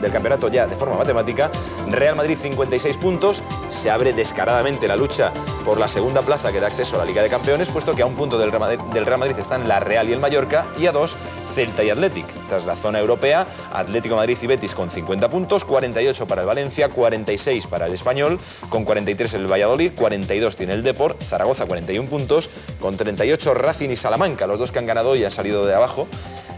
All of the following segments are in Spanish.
del campeonato ya de forma matemática. Real Madrid 56 puntos. Se abre descaradamente la lucha por la segunda plaza que da acceso a la Liga de Campeones, puesto que a un punto del Real Madrid están la Real y el Mallorca y a dos Celta y Athletic. Tras la zona europea, Atlético Madrid y Betis con 50 puntos, 48 para el Valencia, 46 para el Español, con 43 el Valladolid, 42 tiene el Deport, Zaragoza 41 puntos, con 38 Racing y Salamanca, los dos que han ganado y han salido de abajo.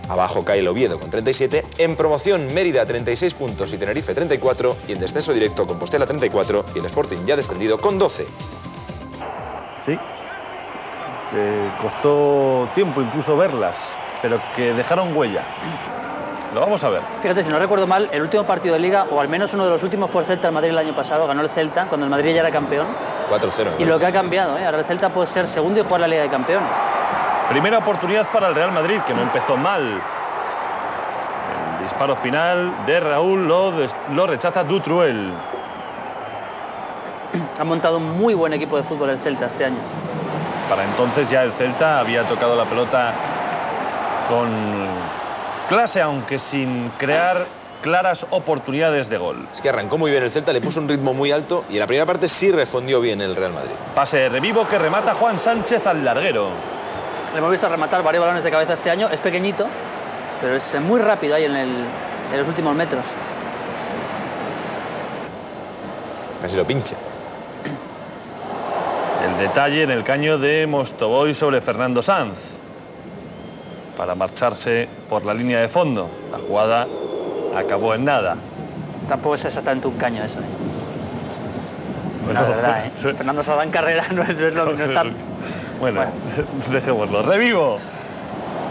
Abajo cae el Oviedo con 37. En promoción, Mérida 36 puntos y Tenerife 34. Y en descenso directo, Compostela 34 y el Sporting ya descendido con 12. Sí. costó tiempo incluso verlas, pero que dejaron huella. Lo vamos a ver. Fíjate, si no recuerdo mal, el último partido de Liga, o al menos uno de los últimos fue el Celta al Madrid el año pasado, ganó el Celta cuando el Madrid ya era campeón. 4-0. Y lo que ha cambiado, ¿eh? ahora el Celta puede ser segundo y jugar la Liga de Campeones. Primera oportunidad para el Real Madrid, que no empezó mal. El disparo final de Raúl lo, lo rechaza Dutruel. Ha montado un muy buen equipo de fútbol el Celta este año. Para entonces ya el Celta había tocado la pelota con clase, aunque sin crear claras oportunidades de gol. Es que arrancó muy bien el Celta, le puso un ritmo muy alto y en la primera parte sí respondió bien el Real Madrid. Pase revivo que remata Juan Sánchez al larguero. Le hemos visto rematar varios balones de cabeza este año. Es pequeñito, pero es muy rápido ahí en, los últimos metros. Casi lo pincha. El detalle en el caño de Mostoboy sobre Fernando Sanz. Para marcharse por la línea de fondo. La jugada acabó en nada. Tampoco es exactamente un caño eso. ¿eh? Bueno, la verdad, ¿eh? Fernando Sanz en carrera no es, lo, no está bueno, dejémoslo. Revivo.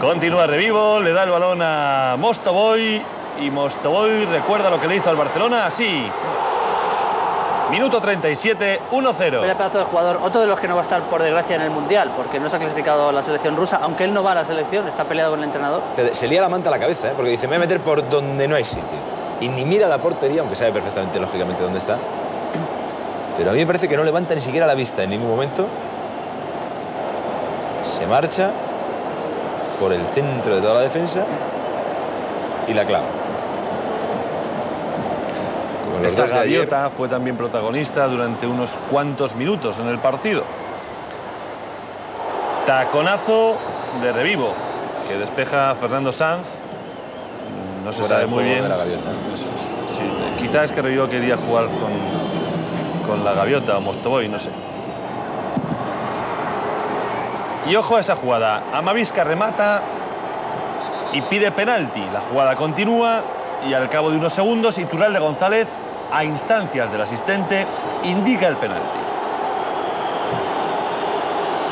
Continúa Revivo, le da el balón a Mostoboy y Mostoboy recuerda lo que le hizo al Barcelona así. Minuto 37, 1-0. Vaya pedazo de jugador, otro de los que no va a estar por desgracia en el Mundial, porque no se ha clasificado la selección rusa, aunque él no va a la selección, está peleado con el entrenador. Se lía la manta a la cabeza, ¿eh? porque dice, me voy a meter por donde no hay sitio. Y ni mira la portería, aunque sabe perfectamente, lógicamente, dónde está. Pero a mí me parece que no levanta ni siquiera la vista en ningún momento se marcha por el centro de toda la defensa y la clava. Esta gaviota fue también protagonista durante unos cuantos minutos en el partido. Taconazo de revivo que despeja Fernando Sanz. No se sabe muy bien. quizás es que Revivo quería jugar con, con la gaviota o Mostoboy, no sé. Y ojo a esa jugada. Amavisca remata y pide penalti. La jugada continúa y al cabo de unos segundos de González, a instancias del asistente, indica el penalti.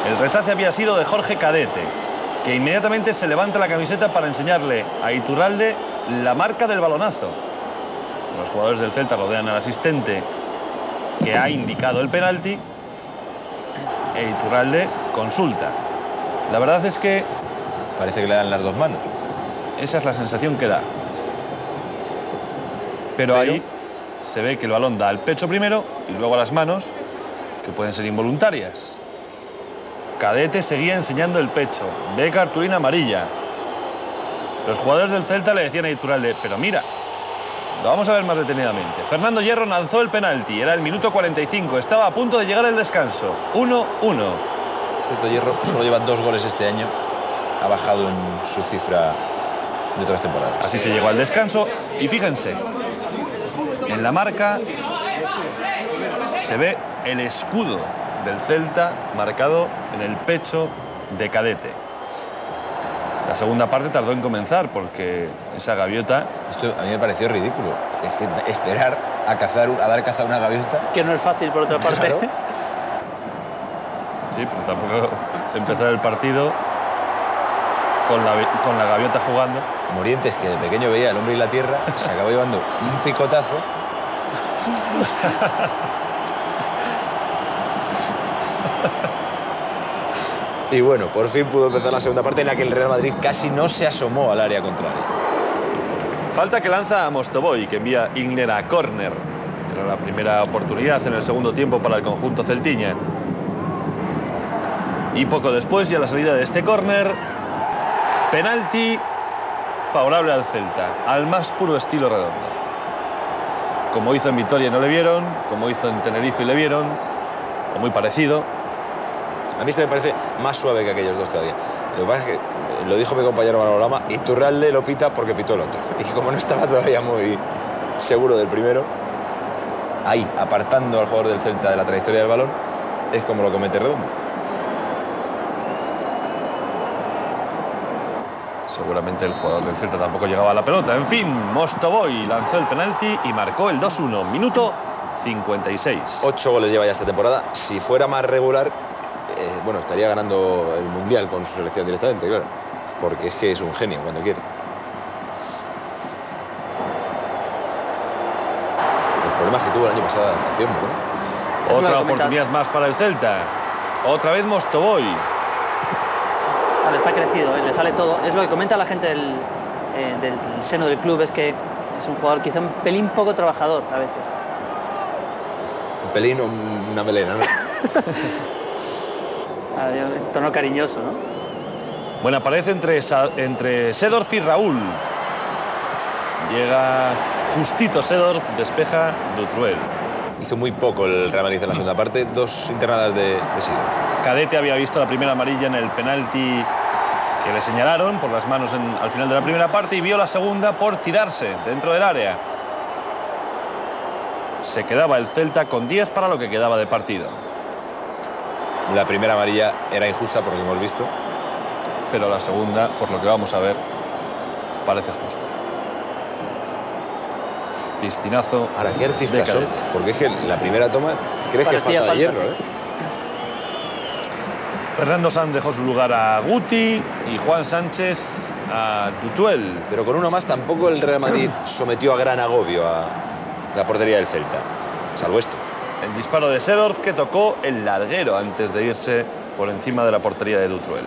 El rechace había sido de Jorge Cadete, que inmediatamente se levanta la camiseta para enseñarle a Iturralde la marca del balonazo. Los jugadores del Celta rodean al asistente que ha indicado el penalti e Iturralde consulta. La verdad es que... Parece que le dan las dos manos. Esa es la sensación que da. Pero, ahí se ve que el balón da al pecho primero y luego a las manos, que pueden ser involuntarias. Cadete seguía enseñando el pecho. Ve cartulina amarilla. Los jugadores del Celta le decían a Iturralde, pero mira, lo vamos a ver más detenidamente. Fernando Hierro lanzó el penalti, era el minuto 45, estaba a punto de llegar el descanso. 1-1. Ceto Hierro solo lleva dos goles este año. Ha bajado en su cifra de otras temporadas. Así se llegó al descanso. Y fíjense, en la marca se ve el escudo del Celta marcado en el pecho de Cadete. La segunda parte tardó en comenzar porque esa gaviota... Esto a mí me pareció ridículo. Es que esperar a, cazar, a dar caza a una gaviota... Que no es fácil por otra parte. Sí, pero tampoco empezar el partido con la, con la gaviota jugando. Morientes, que de pequeño veía el hombre y la tierra, se acabó llevando un picotazo. Y bueno, por fin pudo empezar la segunda parte en la que el Real Madrid casi no se asomó al área contraria. Falta que lanza a Mostoboy, que envía Igner a córner. Era la primera oportunidad en el segundo tiempo para el conjunto celtiña. Y poco después, ya la salida de este córner, penalti favorable al Celta, al más puro estilo redondo. Como hizo en Vitoria no le vieron, como hizo en Tenerife le vieron, o muy parecido. A mí este me parece más suave que aquellos dos todavía. Lo que pasa es que, lo dijo mi compañero Manolama, Iturralde lo pita porque pitó el otro. Y como no estaba todavía muy seguro del primero, ahí, apartando al jugador del Celta de la trayectoria del balón, es como lo comete Redondo. Seguramente el jugador del Celta tampoco llegaba a la pelota. En fin, Mostoboy lanzó el penalti y marcó el 2-1. Minuto 56. Ocho goles lleva ya esta temporada. Si fuera más regular, eh, bueno, estaría ganando el Mundial con su selección directamente, claro. Porque es que es un genio cuando quiere. Los problemas que tuvo el año pasado de adaptación, ¿no? Otra oportunidad más para el Celta. Otra vez Mostoboy está crecido, ¿eh? le sale todo. Es lo que comenta la gente del, eh, del, seno del club, es que es un jugador quizá un pelín poco trabajador a veces. Un pelín o una melena, ¿no? Tono cariñoso, ¿no? Bueno, aparece entre, entre Sedorf y Raúl. Llega justito Sedorf, despeja Dutruel. Hizo muy poco el Real Madrid en la segunda parte, dos internadas de, de Sidorf. Cadete había visto la primera amarilla en el penalti que le señalaron por las manos al final de la primera parte y vio la segunda por tirarse dentro del área. Se quedaba el Celta con 10 para lo que quedaba de partido. La primera amarilla era injusta por lo que hemos visto. Pero la segunda, por lo que vamos a ver, parece justa. Pistinazo. Ahora, ¿qué artistas son? Porque es que la primera toma, crees que falta de hierro, ¿eh? Fernando Sanz dejó su lugar a Guti y Juan Sánchez a Tutuel. Pero con uno más tampoco el Real Madrid sometió a gran agobio a la portería del Celta, salvo esto. El disparo de Sedorf que tocó el larguero antes de irse por encima de la portería de Dutruel.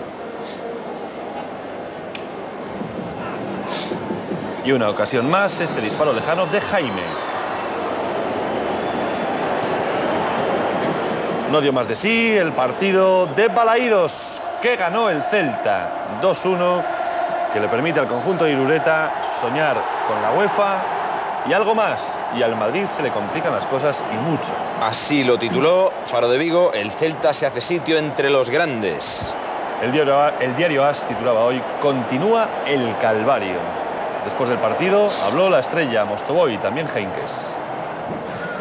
Y una ocasión más, este disparo lejano de Jaime. No dio más de sí el partido de Balaídos, que ganó el Celta 2-1, que le permite al conjunto de Irureta soñar con la UEFA y algo más. Y al Madrid se le complican las cosas y mucho. Así lo tituló Faro de Vigo, el Celta se hace sitio entre los grandes. El diario, el diario AS titulaba hoy, continúa el calvario. Después del partido habló la estrella Mostoboy y también Heinkes.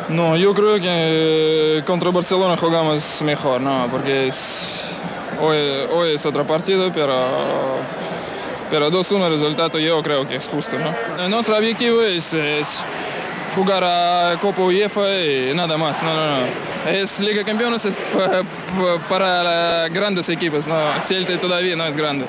No, yo creo que contra Barcelona jugamos mejor, ¿no? Porque hoy, es otro partido, pero, pero 2-1 el resultado yo creo que es justo, ¿no? Nuestro objetivo es, jugar a Copa UEFA y nada más, no, no, no. Es Liga Campeones es para grandes equipos, ¿no? Celta todavía no es grande.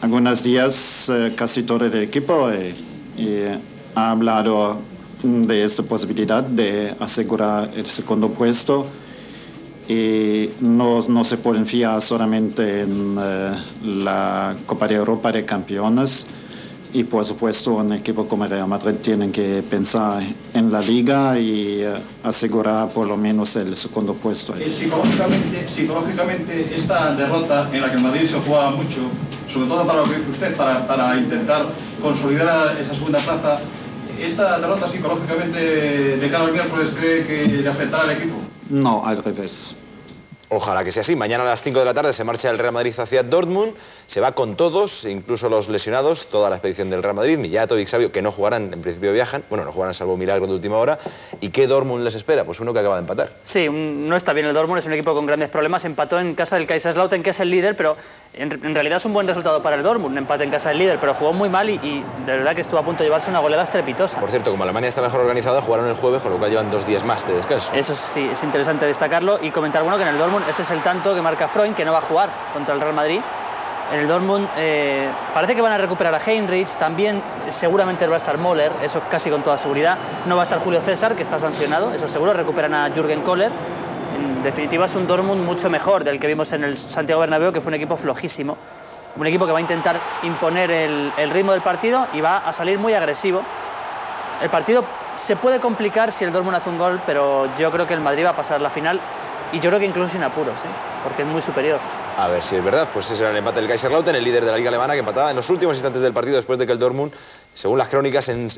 Algunos días eh, casi todo el equipo eh, ha hablado de esa posibilidad de asegurar el segundo puesto y no, no se pueden fiar solamente en eh, la Copa de Europa de Campeones y por supuesto un equipo como Real Madrid tiene que pensar en la liga y eh, asegurar por lo menos el segundo puesto. psicológicamente, psicológicamente esta derrota en la que el Madrid se jugaba mucho, sobre todo para lo que dice usted, para, para intentar consolidar esa segunda plaza, ¿Esta derrota psicológicamente de cara al miércoles cree que le afectará al equipo? No, al revés. Ojalá que sea así. Mañana a las 5 de la tarde se marcha el Real Madrid hacia Dortmund. Se va con todos, incluso los lesionados, toda la expedición del Real Madrid. Millato y Xavi, que no jugarán, en principio viajan. Bueno, no jugarán salvo milagro de última hora. ¿Y qué Dortmund les espera? Pues uno que acaba de empatar. Sí, no está bien el Dortmund, es un equipo con grandes problemas. Empató en casa del Kaiserslautern, que es el líder, pero en, realidad es un buen resultado para el Dortmund. Un empate en casa del líder, pero jugó muy mal y, y, de verdad que estuvo a punto de llevarse una goleada estrepitosa. Por cierto, como Alemania está mejor organizada, jugaron el jueves, con lo cual llevan dos días más de descanso. Eso sí, es interesante destacarlo y comentar, bueno, que en el Este es el tanto que marca Freund, que no va a jugar contra el Real Madrid. En el Dortmund eh, parece que van a recuperar a Heinrich, también seguramente va a estar Moller, eso casi con toda seguridad. No va a estar Julio César, que está sancionado, eso seguro. Recuperan a Jürgen Kohler. En definitiva es un Dortmund mucho mejor del que vimos en el Santiago Bernabéu, que fue un equipo flojísimo. Un equipo que va a intentar imponer el, el ritmo del partido y va a salir muy agresivo. El partido se puede complicar si el Dortmund hace un gol, pero yo creo que el Madrid va a pasar la final y yo creo que incluso sin apuros, ¿eh? porque es muy superior. A ver si es verdad, pues ese era el empate del Kaiserslautern, el líder de la liga alemana que empataba en los últimos instantes del partido después de que el Dortmund, según las crónicas, en